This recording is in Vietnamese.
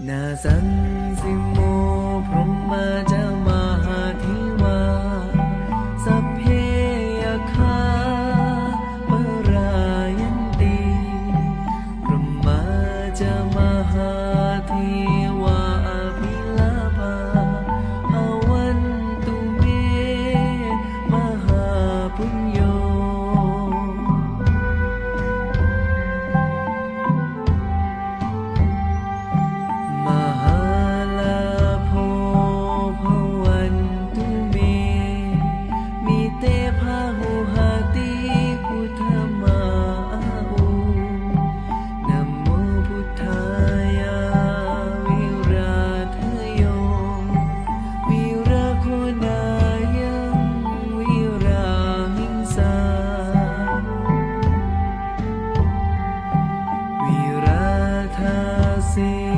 na zanzimo ser.